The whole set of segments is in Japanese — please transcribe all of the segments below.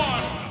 one,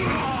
Game!